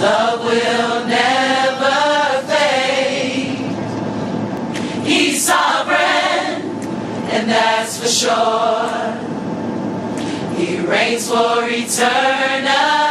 Love will never fade. He's sovereign, and that's for sure. He reigns for eternity.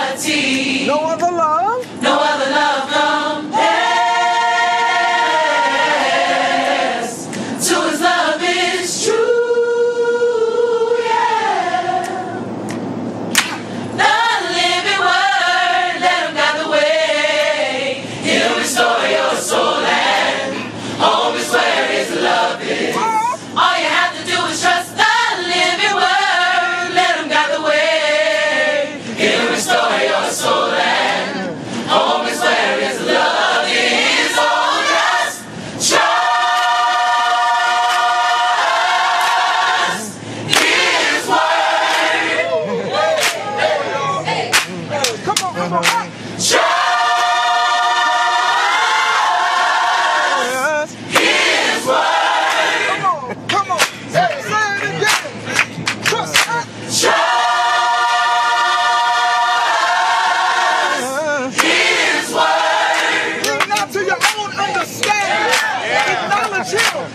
homie. Just his way. Come on, come on. Hey, say it again. Trust that. Just his way. Lean not to your own understanding. Acknowledge him.